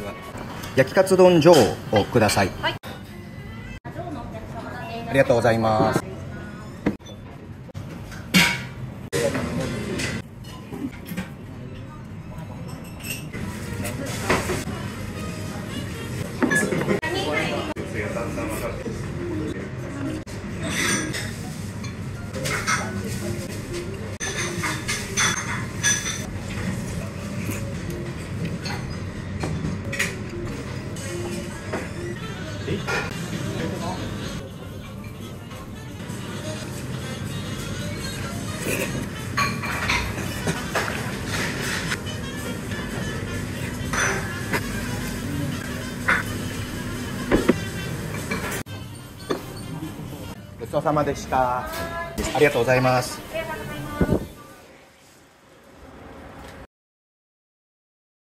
ちは。焼きカツ丼上をください。はい。ありがとうございますごちそうさまでした。ありがとうございます。